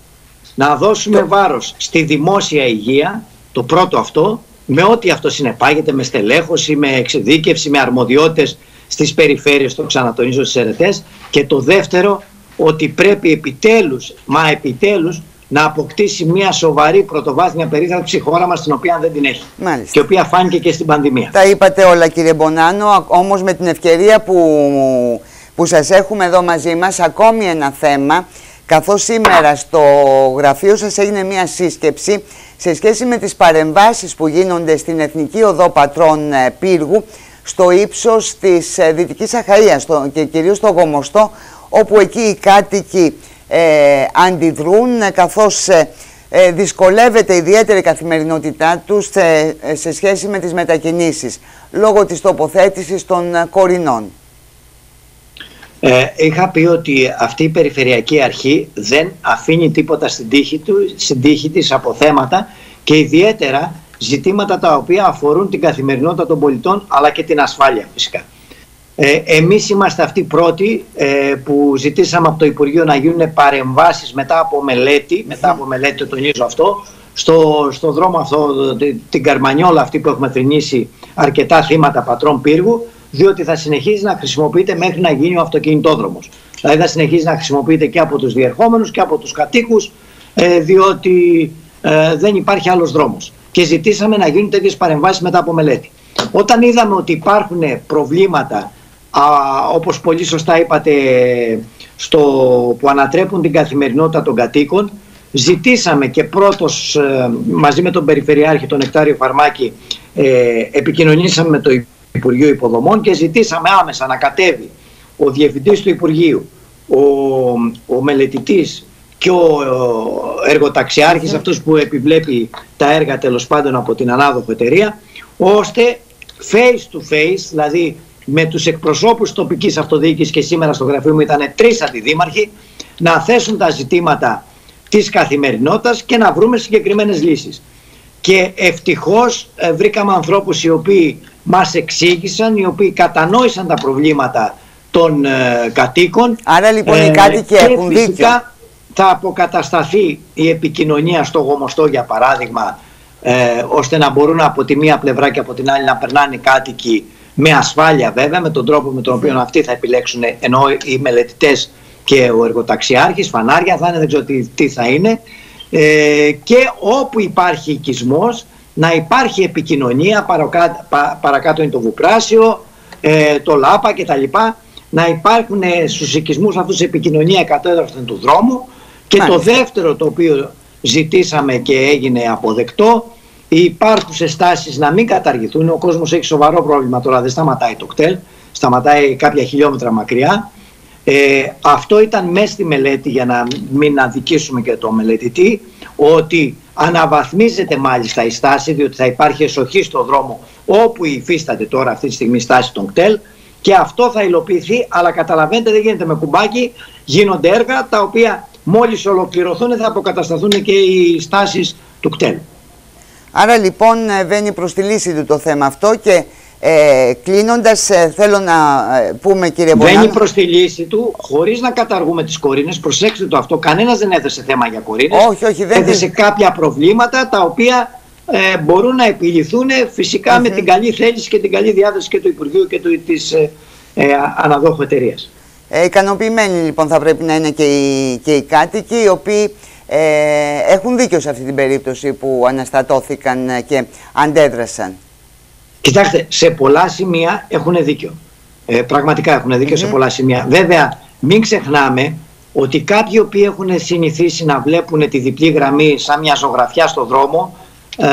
να δώσουμε βάρος στη δημόσια υγεία, το πρώτο αυτό, με ό,τι αυτό συνεπάγεται, με στελέχωση, με εξειδίκευση, με αρμοδιότητες στις περιφέρειες, το ξανατονίζω στις αιρετές. Και το δεύτερο, ότι πρέπει επιτέλους, μα επιτέλους, να αποκτήσει μια σοβαρή πρωτοβάθμια περίθαλψη η χώρα μας την οποία δεν την έχει. Μάλιστα. Και η οποία φάνηκε και στην πανδημία. Τα είπατε όλα κύριε Μπονάνο, όμως με την ευκαιρία που, που σας έχουμε εδώ μαζί μας, ακόμη ένα θέμα καθώς σήμερα στο γραφείο σας έγινε μια σύσκεψη σε σχέση με τις παρεμβάσεις που γίνονται στην Εθνική Οδό Πατρών ε, Πύργου στο ύψος της ε, Δυτικής Αχαΐας και κυρίως στο Γομοστό όπου εκεί οι κάτοικοι ε, αντιδρούν ε, καθώς δυσκολεύεται ιδιαίτερη η καθημερινότητά τους σε, σε σχέση με τις μετακινήσεις λόγω της τοποθέτησης των κορινών. Ε, είχα πει ότι αυτή η περιφερειακή αρχή δεν αφήνει τίποτα στην τύχη, του, στην τύχη της από θέματα και ιδιαίτερα ζητήματα τα οποία αφορούν την καθημερινότητα των πολιτών αλλά και την ασφάλεια φυσικά. Ε, εμείς είμαστε αυτοί πρώτοι ε, που ζητήσαμε από το Υπουργείο να γίνουν παρεμβάσεις μετά από μελέτη, μετά από μελέτη το τονίζω αυτό, στο, στο δρόμο αυτό, την Καρμανιόλα αυτή που έχουμε θρυνήσει αρκετά θύματα πατρών πύργου, διότι θα συνεχίζει να χρησιμοποιείται μέχρι να γίνει ο αυτοκινητόδρομος. Δηλαδή θα συνεχίζει να χρησιμοποιείται και από τους διερχόμενους και από τους κατοίκους, ε, διότι ε, δεν υπάρχει άλλος δρόμος. Και ζητήσαμε να γίνουν τέτοιες παρεμβάσεις μετά από μελέτη. Όταν είδαμε ότι υπάρχουν προβλήματα, α, όπως πολύ σωστά είπατε, στο, που ανατρέπουν την καθημερινότητα των κατοίκων, ζητήσαμε και πρώτος ε, μαζί με τον Περιφερειάρχη, τον Εκτάριο Φαρμάκη, ε, επικοινωνήσαμε με το Υπουργείο Υποδομών και ζητήσαμε άμεσα να κατέβει ο Διευθυντής του Υπουργείου, ο, ο μελετητής και ο εργοταξιάρχης, αυτός που επιβλέπει τα έργα τέλος πάντων από την ανάδοχο εταιρεία, ώστε face to face, δηλαδή με τους εκπροσώπους τοπικής αυτοδιοίκησης και σήμερα στο γραφείο μου ήταν τρεις αντιδήμαρχοι, να θέσουν τα ζητήματα της καθημερινότητας και να βρούμε συγκεκριμένες λύσεις. Και ευτυχώς ε, βρήκαμε ανθρώπους οι οποίοι μας εξήγησαν, οι οποίοι κατανόησαν τα προβλήματα των ε, κατοίκων. Άρα λοιπόν οι ε, κάτοικοι έχουν δίκιο. θα αποκατασταθεί η επικοινωνία στο Γομοστό για παράδειγμα ε, ώστε να μπορούν από τη μία πλευρά και από την άλλη να περνάνε οι κάτοικοι με ασφάλεια βέβαια, με τον τρόπο με τον οποίο αυτοί θα επιλέξουν ενώ οι μελετητές και ο εργοταξιάρχης, φανάρια θα είναι, δεν ξέρω τι, θα είναι ε, και όπου υπάρχει οικισμός να υπάρχει επικοινωνία, παρακάτω, παρακάτω είναι το Βουπράσιο, ε, το Λάπα κτλ. Να υπάρχουν ε, στους οικισμούς αυτούς επικοινωνία εκατέρωθεν του δρόμου και το δεύτερο το οποίο ζητήσαμε και έγινε αποδεκτό οι υπάρχουσες στάσεις να μην καταργηθούν. Ο κόσμος έχει σοβαρό πρόβλημα τώρα, δεν σταματάει το κτέλ, σταματάει κάποια χιλιόμετρα μακριά ε, αυτό ήταν μέσα στη μελέτη για να μην αδικήσουμε και το μελετητή ότι αναβαθμίζεται μάλιστα η στάση διότι θα υπάρχει εσοχή στο δρόμο όπου υφίσταται τώρα αυτή τη στιγμή η στάση των κτέλ και αυτό θα υλοποιηθεί αλλά καταλαβαίνετε δεν γίνεται με κουμπάκι γίνονται έργα τα οποία μόλις ολοκληρωθούν θα αποκατασταθούν και οι στάσεις του κτέλ. Άρα λοιπόν βαίνει προς τη λύση του το θέμα αυτό και ε, Κλείνοντας, ε, θέλω να ε, πούμε κύριε Μπονάνο. Μπαίνει προς τη λύση του χωρίς να καταργούμε τις κορίνες. Προσέξτε το αυτό. Κανένας δεν έθεσε θέμα για κορίνες. Όχι, όχι, δεν έθεσε κάποια προβλήματα τα οποία ε, μπορούν να επιληθούν φυσικά με την καλή θέληση και την καλή διάθεση και του Υπουργείου και της ε, ε, αναδόχου εταιρείας. Ε, ικανοποιημένοι λοιπόν θα πρέπει να είναι και οι, και οι κάτοικοι οι οποίοι ε, έχουν δίκιο σε αυτή την περίπτωση που αναστατώθηκαν και αντέδρασαν. Κοιτάξτε, σε πολλά σημεία έχουν δίκιο. Ε, πραγματικά έχουν δίκιο σε πολλά σημεία. Βέβαια, μην ξεχνάμε ότι κάποιοι οποίοι έχουν συνηθίσει να βλέπουν τη διπλή γραμμή σαν μια ζωγραφιά στο δρόμο, ε,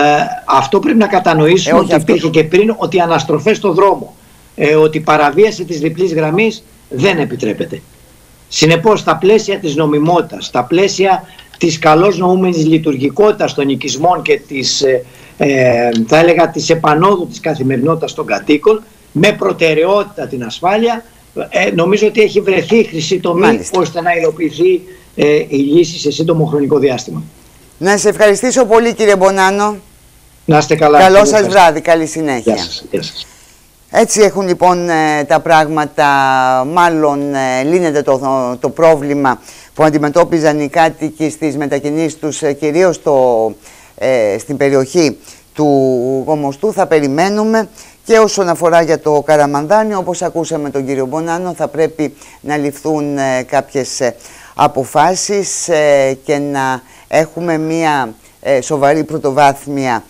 αυτό πρέπει να κατανοήσουμε ε, ότι αυτό... υπήρχε και πριν ότι αναστροφές στο δρόμο, ε, ότι η παραβίαση της διπλής γραμμής δεν επιτρέπεται. Συνεπώς, στα πλαίσια της νομιμότητας, στα πλαίσια της καλώς νοούμενης λειτουργικότητας των οικισμών και της ε, ε, θα έλεγα της επανόδου της καθημερινότητας των κατοίκων με προτεραιότητα την ασφάλεια ε, νομίζω ότι έχει βρεθεί χρυσή τομή ώστε να υλοποιηθεί ε, η λύση σε σύντομο χρονικό διάστημα. Να σε ευχαριστήσω πολύ κύριε Μπονάνο. Να είστε καλά. Καλό σας βράδυ, καλή συνέχεια. Γεια σας, γεια σας. Έτσι έχουν λοιπόν ε, τα πράγματα, μάλλον ε, λύνεται το, το πρόβλημα που αντιμετώπιζαν οι κάτοικοι στις μετακινήσεις τους κυρίως στο ε, στην περιοχή του Γομοστού. Θα περιμένουμε. Και όσον αφορά για το Καραμανδάνι όπως ακούσαμε τον κύριο Μπονάνο θα πρέπει να ληφθούν ε, κάποιες ε, αποφάσεις και να έχουμε μία σοβαρή πρωτοβάθμια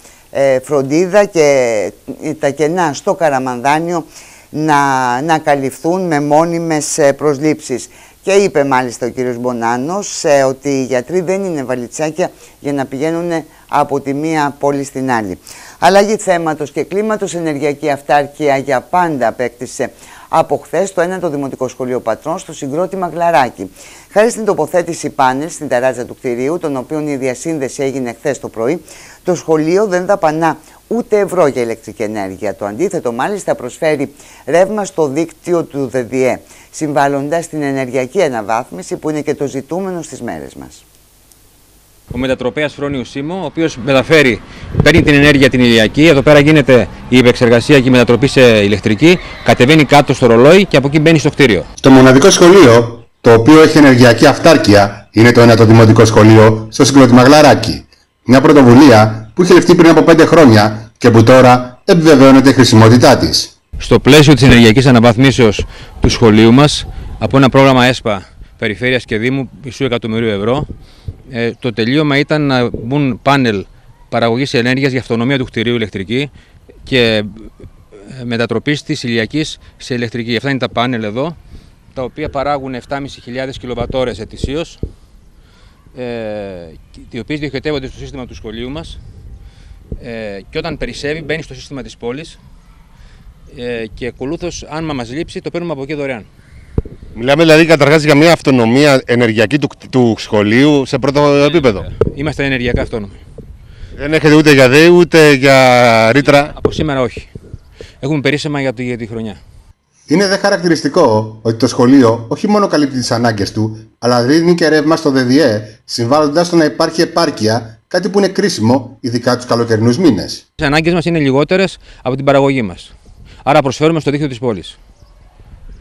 φροντίδα και τα κενά στο Καραμανδάνιο να, να καλυφθούν με μόνιμες προσλήψεις. Και είπε μάλιστα ο κύριος Μπονάνος ε, ότι οι γιατροί δεν είναι βαλιτσάκια για να πηγαίνουν από τη μία πόλη στην άλλη. Αλλαγή θέματος και κλίματος, ενεργειακή αυτάρκεια για πάντα απέκτησε από χθες το ένα το Δημοτικό Σχολείο Πατρών στο συγκρότημα Γλαράκι. Χάρη στην τοποθέτηση πάνελ στην ταράτσα του κτηρίου, των οποίων η διασύνδεση έγινε χθες το πρωί, το σχολείο δεν δαπανά ούτε ευρώ για ηλεκτρική ενέργεια. Το αντίθετο, μάλιστα, προσφέρει ρεύμα στο δίκτυο του ΔΔΕ, συμβάλλοντας στην ενεργειακή αναβάθμιση που είναι και το ζητούμενο στις μέρες μας ο μετατροπέας Φρόνιου Σίμω, ο οποίος μεταφέρει, παίρνει την ενέργεια την ηλιακή, εδώ πέρα γίνεται η επεξεργασία και η μετατροπή σε ηλεκτρική, κατεβαίνει κάτω στο ρολόι και από εκεί μπαίνει στο κτίριο. Το μοναδικό σχολείο, το οποίο έχει ενεργειακή αυτάρκεια, είναι το ένατο δημοτικό σχολείο στο συγκρότημα Γλαράκι. Μια πρωτοβουλία που είχε ληφθεί πριν από 5 χρόνια και που τώρα επιβεβαιώνεται η χρησιμότητά της. Στο πλαίσιο της ενεργειακής αναβαθμίσεως του σχολείου μας, από ένα πρόγραμμα ΕΣΠΑ Περιφέρειας και Δήμου μισού εκατομμυρίου ευρώ. Ε, το τελείωμα ήταν να μπουν πάνελ παραγωγής ενέργειας για αυτονομία του κτηρίου ηλεκτρική και ε, μετατροπής της ηλιακής σε ηλεκτρική. Αυτά είναι τα πάνελ εδώ, τα οποία παράγουν 7.500 κιλοβατόρες ετησίως, ε, οι οποίες διοχετεύονται στο σύστημα του σχολείου μας ε, και όταν περισσεύει μπαίνει στο σύστημα της πόλης ε, και ακολούθως αν μας λείψει το παίρνουμε από εκεί δωρεάν. Μιλάμε δηλαδή καταρχάς για μια αυτονομία ενεργειακή του, του σχολείου σε πρώτο επίπεδο. Είμαστε ενεργειακά αυτόνομοι. Δεν έχετε ούτε για ΔΕΗ ούτε για ρήτρα. Από σήμερα όχι. Έχουμε περίσσεμα για, για τη χρονιά. Είναι δε χαρακτηριστικό ότι το σχολείο όχι μόνο καλύπτει τις ανάγκες του, αλλά δίνει και ρεύμα στο ΔΔΕ, συμβάλλοντας στο να υπάρχει επάρκεια, κάτι που είναι κρίσιμο ειδικά τους καλοκαιρινούς μήνες. Οι ανάγκες μας είναι λιγότερες από την παραγωγή μας. Άρα προσφέρουμε στο δίκτυο της πόλης.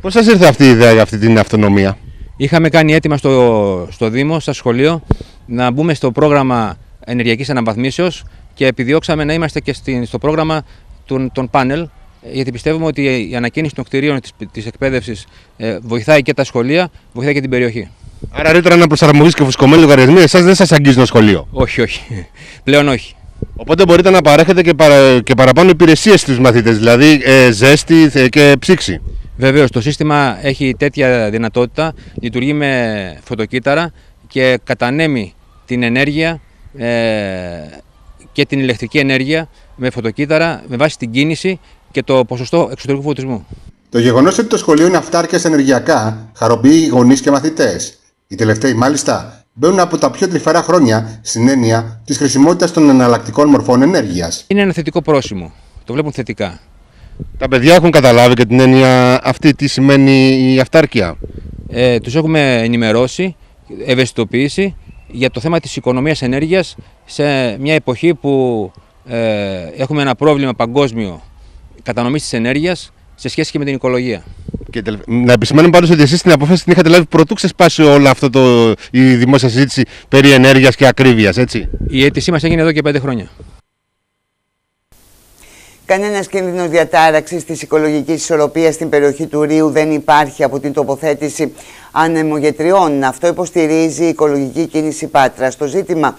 Πώς σας ήρθε αυτή η ιδέα για αυτή την αυτονομία, Είχαμε κάνει έτοιμα στο, στο Δήμο, στο σχολείο, να μπούμε στο πρόγραμμα ενεργειακής αναβαθμίσεως και επιδιώξαμε να είμαστε και στο πρόγραμμα των, των πάνελ, γιατί πιστεύουμε ότι η ανακαίνιση των κτηρίων της εκπαίδευσης ε, βοηθάει και τα σχολεία, βοηθάει και την περιοχή. Άρα ρήτρα να προσαρμογή και φουσκωμένοι λογαριασμοί, εσάς δεν σας αγγίζει το σχολείο; Όχι, όχι. Πλέον όχι. Οπότε μπορείτε να παρέχετε και, παρα, και παραπάνω υπηρεσίες στους μαθητές, δηλαδή ε, ζέστη ε, και ψήξη. Βεβαίως, το σύστημα έχει τέτοια δυνατότητα, λειτουργεί με φωτοκύτταρα και κατανέμει την ενέργεια ε, και την ηλεκτρική ενέργεια με φωτοκύτταρα με βάση την κίνηση και το ποσοστό εξωτερικού φωτισμού. Το γεγονός ότι το σχολείο είναι αυτάρκεια ενεργειακά χαροποιεί γονείς και μαθητές. Οι τελευταίοι, μάλιστα, μπαίνουν από τα πιο τρυφερά χρόνια στην έννοια της χρησιμότητας των εναλλακτικών μορφών ενέργειας. Είναι ένα θετικό πρόσημο. Το βλέπουν θετικά. Τα παιδιά έχουν καταλάβει και την έννοια αυτή τι σημαίνει η αυτάρκεια. Ε, τους έχουμε ενημερώσει, ευαισθητοποιήσει για το θέμα της οικονομίας ενέργειας σε μια εποχή που ε, έχουμε ένα πρόβλημα παγκόσμιο κατανομής της ενέργειας σε σχέση και με την οικολογία. Και να επισημάνουμε πάντως ότι εσείς την απόφαση την είχατε λάβει πρωτού ξεσπάσει όλο αυτό το, η δημόσια συζήτηση περί ενέργειας και ακρίβειας, έτσι. Η αίτησή μας έγινε εδώ και πέντε χρόνια. Κανένας κίνδυνος διατάραξης της οικολογικής ισορροπίας στην περιοχή του Ρίου δεν υπάρχει από την τοποθέτηση ανεμογετριών. Αυτό υποστηρίζει η οικολογική κίνηση Πάτρας. Το ζήτημα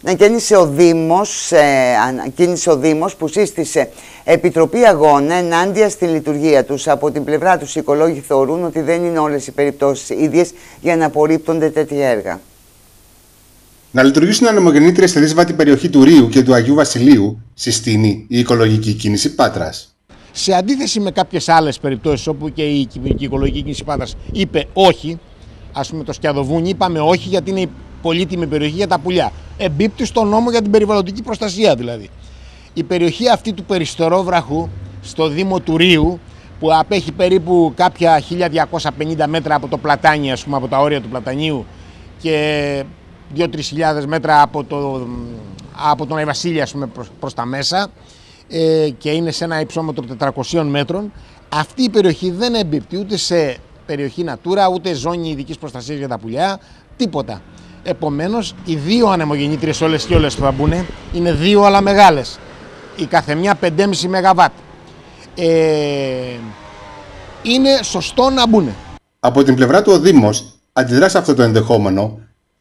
να κίνησε ο Δήμος, ε, ο Δήμος που σύστησε Επιτροπή Αγώνα ενάντια στη λειτουργία τους. Από την πλευρά τους οι οικολόγοι θεωρούν ότι δεν είναι όλες οι περιπτώσεις ίδιες για να απορρίπτονται τέτοια έργα. Να λειτουργήσουν ανεμογεννήτριες στη δύσβατη περιοχή του Ρίου και του Αγίου Βασιλείου, συστήνει η οικολογική κίνηση Πάτρας. Σε αντίθεση με κάποιες άλλες περιπτώσεις όπου και η, οικολογική κίνηση Πάτρας είπε όχι, ας πούμε το Σκιαδοβούνι, είπαμε όχι γιατί είναι πολύτιμη περιοχή για τα πουλιά. Εμπίπτει στον νόμο για την περιβαλλοντική προστασία δηλαδή. Η περιοχή αυτή του Περιστερόβραχου στο Δήμο του Ρίου που απέχει περίπου κάποια 1250 μέτρα από το πλατάνι, ας πούμε, από τα όρια του πλατανίου και 2-3 χιλιάδες μέτρα από, το, από τον Αϊβασίλη ας πούμε, προς, προς τα μέσα ε, και είναι σε ένα υψόμετρο 400 μέτρων. Αυτή η περιοχή δεν εμπίπτει ούτε σε περιοχή Natura, ούτε ζώνη ειδικής προστασίας για τα πουλιά, τίποτα. Επομένως, οι δύο ανεμογεννήτριες όλες και όλες που θα μπουν είναι δύο αλλά μεγάλες. Η καθεμιά 5,5 ΜΒ. Ε, είναι σωστό να μπουν. Από την πλευρά του ο Δήμος αντιδρά σε αυτό το ενδεχόμενο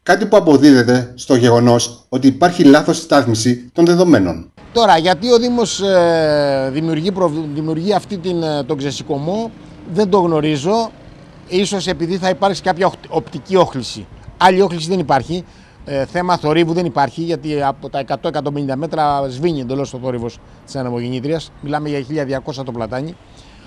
Κάτι που αποδίδεται στο γεγονός ότι υπάρχει λάθος στάθμιση των δεδομένων. Τώρα, γιατί ο Δήμος ε, δημιουργεί, δημιουργεί αυτή την, ε, τον ξεσηκωμό, δεν το γνωρίζω. Ίσως επειδή θα υπάρξει κάποια οπτική όχληση. Άλλη όχληση δεν υπάρχει. Ε, θέμα θορύβου δεν υπάρχει, γιατί από τα 100-150 μέτρα σβήνει εντελώς το θόρυβος της ανεμογεννήτριας. Μιλάμε για 1200 το πλατάνι.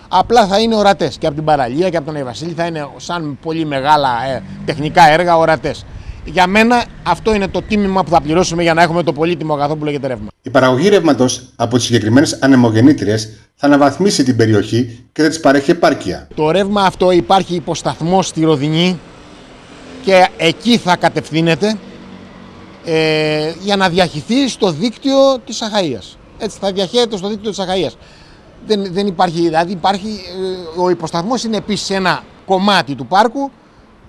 Απλά θα είναι ορατές και από την παραλία και από τον Αϊβασίλη θα είναι σαν πολύ μεγάλα ε, τεχνικά έργα ορατές. Για μένα αυτό είναι το τίμημα που θα πληρώσουμε για να έχουμε το πολύτιμο αγαθό που λέγεται ρεύμα. Η παραγωγή ρεύματος από τις συγκεκριμένες ανεμογεννήτριες θα αναβαθμίσει την περιοχή και θα της παρέχει επάρκεια. Το ρεύμα αυτό υπάρχει υποσταθμό στη Ροδινή και εκεί θα κατευθύνεται ε, για να διαχυθεί στο δίκτυο της Αχαΐας. Έτσι θα διαχέεται στο δίκτυο της Αχαΐας. Δεν, δεν υπάρχει, δηλαδή υπάρχει, ε, ο υποσταθμός είναι επίσης ένα κομμάτι του πάρκου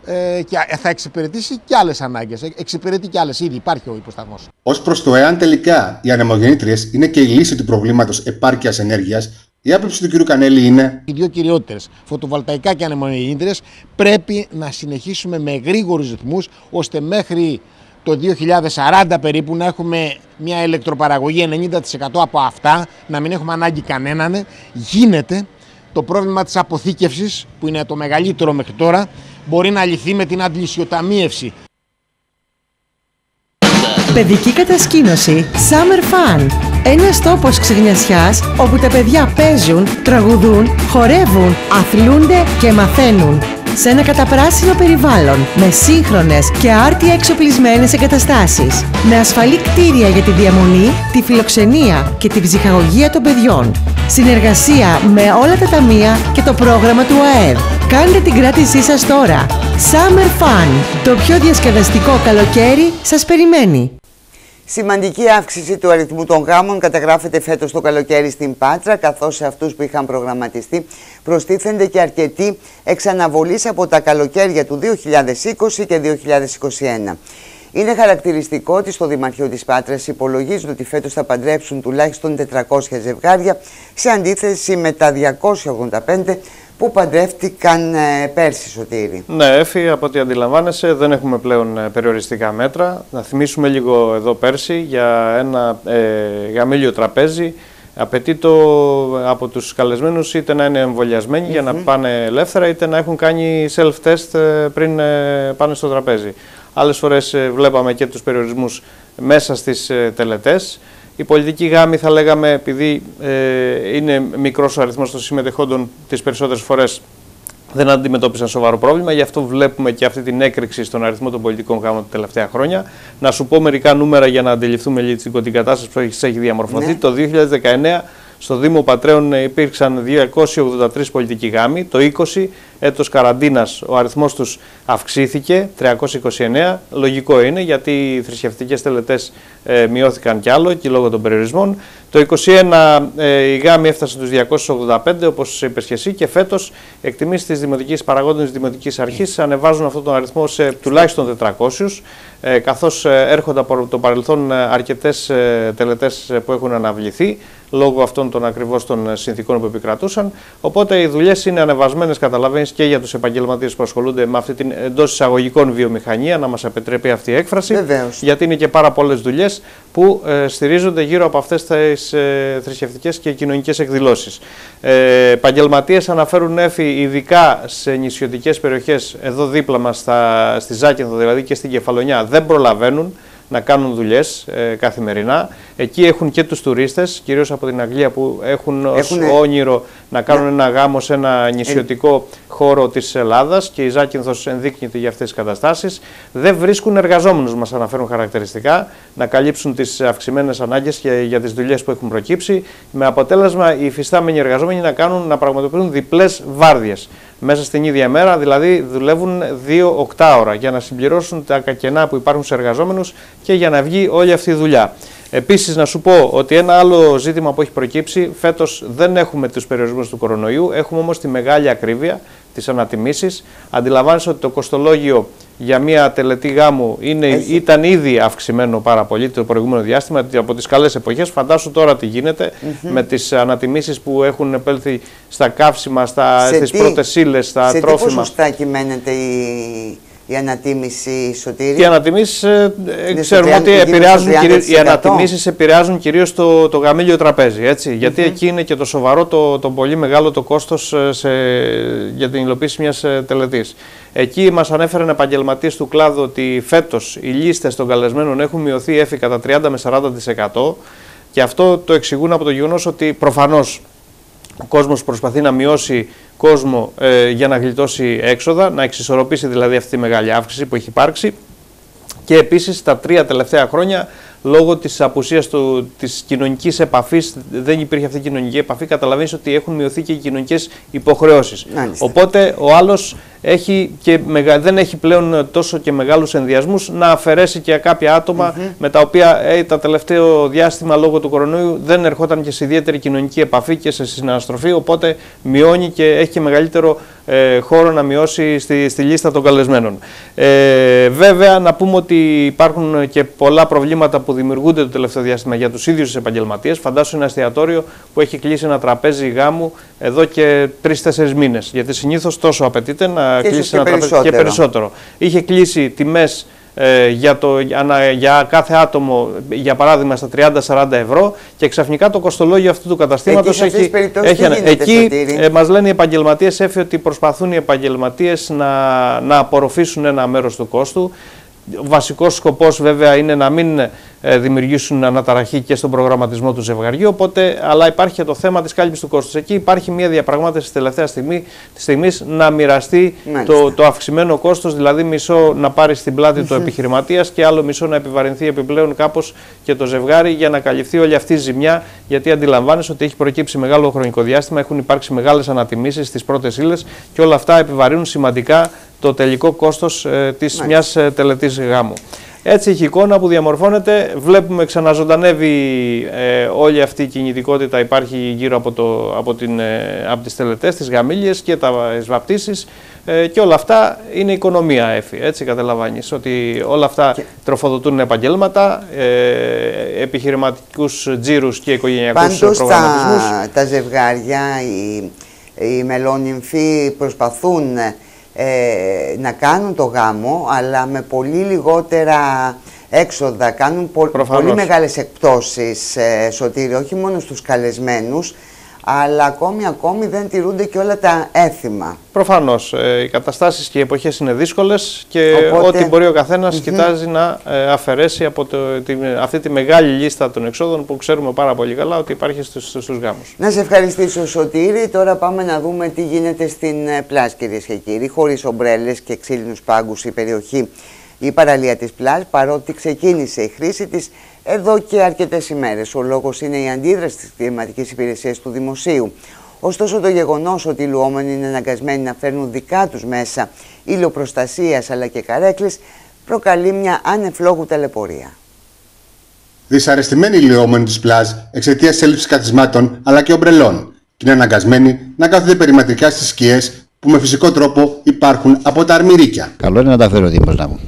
ε, και θα εξυπηρετήσει και άλλες ανάγκες. Ε, εξυπηρετεί και άλλες, ήδη υπάρχει ο υποσταθμός. Ως προς το εάν τελικά οι ανεμογεννήτριες είναι και η λύση του προβλήματος επάρκειας ενέργειας, η άποψη του κ. Κανέλη είναι; Οι δύο κυριότερες, φωτοβολταϊκά και ανεμογεννήτριες, πρέπει να συνεχίσουμε με γρήγορους ρυθμούς ώστε μέχρι το 2040 περίπου να έχουμε μια ηλεκτροπαραγωγή 90% από αυτά, να μην έχουμε ανάγκη κανέναν. Γίνεται το πρόβλημα της αποθήκευσης, που είναι το μεγαλύτερο μέχρι τώρα, μπορεί να λυθεί με την αντλησιοταμίευση. Παιδική κατασκήνωση Summer Fun. Ένας τόπος ξυγνιασιάς όπου τα παιδιά παίζουν, τραγουδούν, χορεύουν, αθλούνται και μαθαίνουν σε ένα καταπράσινο περιβάλλον με σύγχρονες και άρτια εξοπλισμένες εγκαταστάσεις με ασφαλή κτίρια για τη διαμονή, τη φιλοξενία και την ψυχαγωγία των παιδιών. Συνεργασία με όλα τα ταμεία και το πρόγραμμα του ΑΕΔ. Κάντε την κράτησή σας τώρα. Summer Fun. Το πιο διασκεδαστικό καλοκαίρι σας περιμένει. Σημαντική αύξηση του αριθμού των γάμων καταγράφεται φέτος το καλοκαίρι στην Πάτρα, καθώς σε αυτούς που είχαν προγραμματιστεί προστίθενται και αρκετοί εξαναβολής από τα καλοκαίρια του 2020 και 2021. Είναι χαρακτηριστικό ότι στο Δημαρχείο της Πάτρας υπολογίζουν ότι φέτος θα παντρέψουν τουλάχιστον 400 ζευγάρια σε αντίθεση με τα 285 που παντρεύτηκαν ε, πέρσι, Σωτήρη. Ναι, Έφη, από ό,τι αντιλαμβάνεσαι, δεν έχουμε πλέον ε, περιοριστικά μέτρα. Να θυμίσουμε λίγο εδώ πέρσι για ένα ε, γαμήλιο τραπέζι. Απαιτεί το από τους καλεσμένους είτε να είναι εμβολιασμένοι για να πάνε ελεύθερα είτε να έχουν κάνει self-test ε, πριν πάνε στο τραπέζι. Άλλες φορές βλέπαμε και τους περιορισμούς μέσα στις τελετές. Η πολιτική γάμη θα λέγαμε επειδή ε, είναι μικρός ο αριθμός των συμμετεχόντων τις περισσότερες φορές δεν αντιμετώπισαν σοβαρό πρόβλημα, γι' αυτό βλέπουμε και αυτή την έκρηξη στον αριθμό των πολιτικών γάμων τα τελευταία χρόνια. Να σου πω μερικά νούμερα για να αντιληφθούμε λίγο την κατάσταση που έχει διαμορφωθεί. Ναι. Το 2019 στο Δήμο Πατρέων υπήρξαν 283 πολιτικοί γάμοι. Το 20 έτος καραντίνας ο αριθμός τους αυξήθηκε, 329. Λογικό είναι γιατί οι θρησκευτικές τελετές ε, μειώθηκαν κι άλλο και λόγω των περιορισμών. Το 2021 ε, οι γάμοι έφτασαν τους 285 όπως είπες και εσύ και φέτος εκτιμήσεις της Δημοτικής Παραγόντων της Δημοτικής Αρχής ανεβάζουν αυτόν τον αριθμό σε τουλάχιστον 400 ε, καθώς ε, έρχονται από το παρελθόν αρκετές ε, τελετές που έχουν αναβληθεί λόγω αυτών των ακριβώς των συνθήκων που επικρατούσαν. Οπότε οι δουλειές είναι ανεβασμένες, καταλαβαίνεις και για τους επαγγελματίες που ασχολούνται με αυτή την εντός εισαγωγικών βιομηχανία, να μας επιτρέπει αυτή η έκφραση. Βεβαίως. Γιατί είναι και πάρα πολλές δουλειές που ε, στηρίζονται γύρω από αυτές τις ε, θρησκευτικές και κοινωνικές εκδηλώσεις. Ε, επαγγελματίες αναφέρουν έφη ειδικά σε νησιωτικές περιοχές, εδώ δίπλα μας στα, στη Ζάκυνθο δηλαδή και στην Κεφαλονιά, δεν προλαβαίνουν να κάνουν δουλειές ε, καθημερινά. Εκεί έχουν και τους τουρίστες, κυρίως από την Αγγλία, που έχουν ως όνειρο να κάνουν ένα γάμο σε ένα νησιωτικό χώρο της Ελλάδας και η Ζάκυνθος ενδείκνυται για αυτές τις καταστάσεις. Δεν βρίσκουν εργαζόμενους, μας αναφέρουν χαρακτηριστικά, να καλύψουν τις αυξημένες ανάγκες και για τις δουλειές που έχουν προκύψει. Με αποτέλεσμα οι υφιστάμενοι εργαζόμενοι να, κάνουν, να πραγματοποιούν διπλές βάρδιες μέσα στην ίδια μέρα, δηλαδή δουλεύουν δύο οκτάωρα για να συμπληρώσουν τα κακενά που υπάρχουν σε εργαζόμενους και για να βγει όλη αυτή η δουλειά. Επίσης να σου πω ότι ένα άλλο ζήτημα που έχει προκύψει, φέτος δεν έχουμε τους περιορισμούς του κορονοϊού, έχουμε όμως τη μεγάλη ακρίβεια της ανατιμήσεις. Αντιλαμβάνεσαι ότι το κοστολόγιο για μια τελετή γάμου είναι, ήταν ήδη αυξημένο πάρα πολύ το προηγούμενο διάστημα από τις καλές εποχές. Φαντάσου τώρα τι γίνεται με τις ανατιμήσεις που έχουν επέλθει στα καύσιμα, στα, στις πρώτες ύλες, στα σε τρόφιμα. Σε τι ποσοστά κυμαίνεται η η ανατίμηση σωτήρια. Οι ανατιμήσεις ε, ξέρουμε ότι επηρεάζουν, κυρίως, οι ανατιμήσεις επηρεάζουν κυρίως το, το γαμήλιο τραπέζι. Έτσι, Γιατί εκεί είναι και το σοβαρό, το, το πολύ μεγάλο το κόστος ε, για την υλοποίηση μιας ε, τελετής. Εκεί μας ανέφεραν επαγγελματίες του κλάδου ότι φέτος οι λίστες των καλεσμένων έχουν μειωθεί έφη κατά 30 με 40% και αυτό το εξηγούν από το γεγονός ότι προφανώς ο κόσμος προσπαθεί να μειώσει κόσμο ε, για να γλιτώσει έξοδα, να εξισορροπήσει δηλαδή αυτή τη μεγάλη αύξηση που έχει υπάρξει. Και επίσης τα τρία τελευταία χρόνια λόγω της απουσίας του, της κοινωνικής επαφής, δεν υπήρχε αυτή η κοινωνική επαφή, καταλαβαίνεις ότι έχουν μειωθεί και οι κοινωνικές υποχρεώσεις. Οπότε ο άλλος έχει και δεν έχει πλέον τόσο και μεγάλους ενδιασμούς να αφαιρέσει και κάποια με τα οποία ε, τα τελευταίο διάστημα λόγω του κορονοϊού δεν ερχόταν και σε ιδιαίτερη κοινωνική επαφή και σε συναναστροφή, οπότε μειώνει και έχει και μεγαλύτερο ε, χώρο να μειώσει στη, στη λίστα των καλεσμένων. Ε, βέβαια, να πούμε ότι υπάρχουν και πολλά προβλήματα που δημιουργούνται το τελευταίο διάστημα για τους ίδιους τους επαγγελματίες. Φαντάσου ένα εστιατόριο που έχει κλείσει ένα τραπέζι γάμου εδώ και τρει-τέσσερι μήνες. Γιατί συνήθως τόσο απαιτείται να κλείσει ένα τραπέζι και περισσότερο. Είχε κλείσει τιμές ε, για, το, για, κάθε άτομο, για παράδειγμα, στα 30-40 ευρώ και ξαφνικά το κοστολόγιο αυτού του καταστήματος έχει, έχει Εκεί ε, μας λένε οι επαγγελματίες έφυγε ότι προσπαθούν οι επαγγελματίες να, να απορροφήσουν ένα μέρος του κόστου. Ο βασικός σκοπός βέβαια είναι να μην ε, δημιουργήσουν αναταραχή και στον προγραμματισμό του ζευγαριού. Οπότε, αλλά υπάρχει και το θέμα της κάλυψης του κόστους. Εκεί υπάρχει μια διαπραγμάτευση τελευταίας στιγμή της στιγμής να μοιραστεί το, το αυξημένο κόστος, δηλαδή μισό να πάρει στην πλάτη του επιχειρηματίας και άλλο μισό να επιβαρυνθεί επιπλέον κάπως και το ζευγάρι για να καλυφθεί όλη αυτή η ζημιά. Γιατί αντιλαμβάνεσαι ότι έχει προκύψει μεγάλο χρονικό διάστημα, έχουν υπάρξει μεγάλες ανατιμήσεις στις πρώτες ύλες και όλα αυτά επιβαρύνουν σημαντικά το τελικό κόστος ε, της μιας ε, τελετής γάμου. Έτσι έχει εικόνα που διαμορφώνεται. Βλέπουμε ξαναζωντανεύει ε, όλη αυτή η κινητικότητα υπάρχει γύρω από, το, από, την, ε, από τις τελετές, τις γαμήλιες και τα βαπτίσεις ε, και όλα αυτά είναι οικονομία έφη, έτσι καταλαβαίνεις, ότι όλα αυτά τροφοδοτούν επαγγέλματα, ε, επιχειρηματικούς τζίρους και οικογενειακούς Πάντως προγραμματισμούς. Τα, τα ζευγάρια, οι, οι μελόνυμφοι προσπαθούν ε, να κάνουν το γάμο, αλλά με πολύ λιγότερα έξοδα. Κάνουν πολύ μεγάλες εκπτώσεις, ε, Σωτήρη, όχι μόνο στους καλεσμένους, αλλά ακόμη ακόμη δεν τηρούνται και όλα τα έθιμα. Προφανώς. Ε, οι καταστάσεις και οι εποχές είναι δύσκολες και ό,τι μπορεί ο καθένας κοιτάζει να ε, αφαιρέσει από το, αυτή τη μεγάλη λίστα των εξόδων που ξέρουμε πάρα πολύ καλά ότι υπάρχει στους, στους γάμους. Να σε ευχαριστήσω Σωτήρη. Τώρα πάμε να δούμε τι γίνεται στην ε, Πλάς κυρίες και κύριοι. Χωρίς ομπρέλες και ξύλινους πάγκους η περιοχή η παραλία της Πλάς παρότι ξεκίνησε η χρήση της εδώ και αρκετές ημέρες. Ο λόγος είναι η αντίδραση της κλιματικής υπηρεσίας του Δημοσίου. Ωστόσο, το γεγονός ότι οι λουόμενοι είναι αναγκασμένοι να φέρνουν δικά τους μέσα ήλιοπροστασία αλλά και καρέκλες προκαλεί μια ανεφλόγου ταλαιπωρία. Δυσαρεστημένοι οι λιόμενοι της πλάζ εξαιτίας έλλειψης καθισμάτων αλλά και ομπρελών και είναι αναγκασμένοι να κάθονται περιμετρικά στις σκιές που με φυσικό τρόπο υπάρχουν από τα αρμυρίκια. Καλό είναι να τα φέρω δίπλα να μου.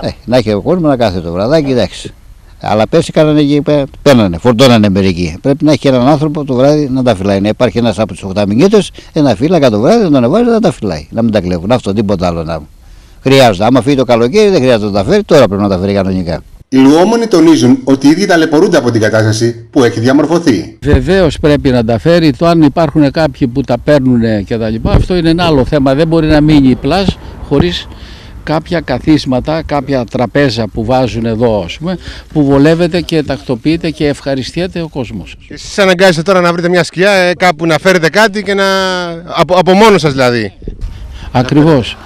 Ε, να έχει ο κόσμος να κάθεται το βραδάκι, εντάξει. Αλλά πέρσι κάνανε εκεί, παίρνανε, φορτώνανε μερικοί. Πρέπει να έχει έναν άνθρωπο το βράδυ να τα φυλάει. Να υπάρχει ένας από τους οχταμινίτε, ένα φύλακα το βράδυ, να τον ανεβάζει να τα φυλάει. Να μην τα κλέβουν. Αυτό τίποτα άλλο να Χρειάζεται. Άμα φύγει το καλοκαίρι, δεν χρειάζεται να τα φέρει, τώρα πρέπει να τα φέρει κανονικά. Οι λουόμονοι τονίζουν ότι οι ίδιοι ταλαιπωρούνται από την κατάσταση που έχει διαμορφωθεί. Βεβαίως πρέπει να τα φέρει. Το αν υπάρχουν κάποιοι που τα παίρνουν κτλ. Αυτό είναι ένα άλλο θέμα. Δεν μπορεί να μείνει η πλάζ χωρίς κάποια καθίσματα, κάποια τραπέζα που βάζουν εδώ, ας πούμε, που βολεύεται και τακτοποιείται και ευχαριστιέται ο κόσμος. Εσείς αναγκάζεστε τώρα να βρείτε μια σκιά, ε, κάπου να φέρετε κάτι και να... από, από μόνος σας δηλαδή. Ακριβώς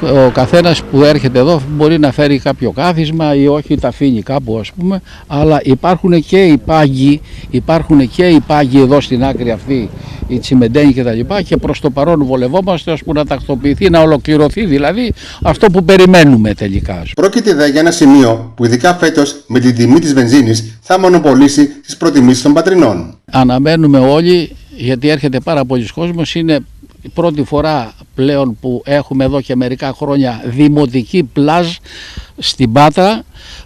ο καθένας που έρχεται εδώ μπορεί να φέρει κάποιο κάθισμα ή όχι τα αφήνει κάπου ας πούμε αλλά υπάρχουν και οι πάγοι υπάρχουν και οι πάγοι εδώ στην άκρη αυτή η τσιμεντένη και τα λοιπά και προς το παρόν βολευόμαστε ώστε να τακτοποιηθεί να ολοκληρωθεί δηλαδή αυτό που περιμένουμε τελικά. Πρόκειται δε για ένα σημείο που ειδικά φέτος με την τιμή της βενζίνης θα μονοπολίσει τις προτιμήσεις των πατρινών. Αναμένουμε όλοι γιατί έρχεται πάρα πολλοί κόσμος είναι η πρώτη φορά πλέον που έχουμε εδώ και μερικά χρόνια δημοτική πλάζ στην Πάτρα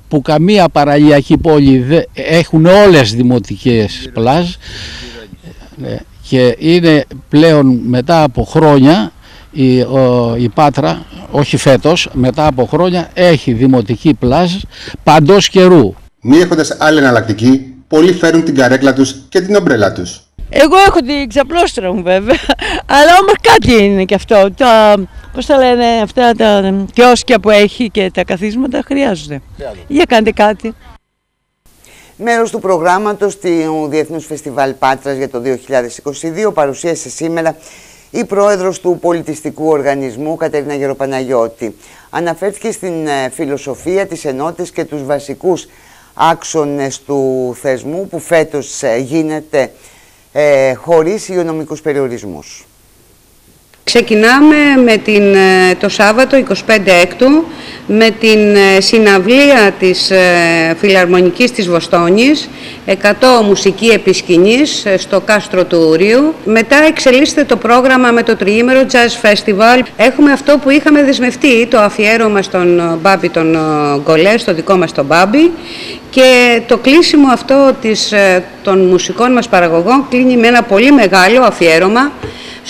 που καμία παραλιακή πόλη δεν έχουν όλες δημοτικές πλάζ ναι, και είναι πλέον μετά από χρόνια η, η Πάτρα, όχι φέτος, μετά από χρόνια έχει δημοτική πλάζ παντός καιρού. Μη έχοντας άλλη εναλλακτική, πολλοί φέρουν την καρέκλα τους και την ομπρέλα τους. Εγώ έχω την ξαπλώστρα μου βέβαια, αλλά όμως κάτι είναι και αυτό. Τα, πώς τα λένε αυτά τα κιόσκια που έχει και τα καθίσματα χρειάζονται. Για κάντε κάτι. Μέρος του προγράμματος του Διεθνούς Φεστιβάλ Πάτρας για το 2022 παρουσίασε σήμερα η πρόεδρος του πολιτιστικού οργανισμού Κατερίνα Γεροπαναγιώτη. Αναφέρθηκε στην ε, φιλοσοφία της ενότητας και τους βασικούς άξονες του θεσμού που φέτος ε, γίνεται ε, χωρίς υγειονομικούς περιορισμούς. Ξεκινάμε με την, ε, το Σάββατο 25 Έκτου με την ε, συναυλία της ε, Φιλαρμονικής της Βοστόνης 100 μουσική επισκηνής στο κάστρο του Ουρίου. Μετά εξελίσσεται το πρόγραμμα με το τριήμερο Jazz Festival. Έχουμε αυτό που είχαμε δεσμευτεί, το αφιέρωμα στον Μπάμπη τον Γκολέ, στο δικό μας τον Μπάμπη και το κλείσιμο αυτό της, των μουσικών μας παραγωγών κλείνει με ένα πολύ μεγάλο αφιέρωμα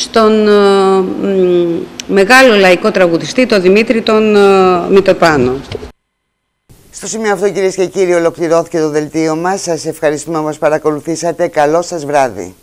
στον ε, μεγάλο λαϊκό τραγουδιστή, τον Δημήτρη τον ε, Μητροπάνο. Στο σημείο αυτό κυρίες και κύριοι ολοκληρώθηκε το δελτίο μας. Σας ευχαριστούμε που μας παρακολουθήσατε. Καλό σας βράδυ.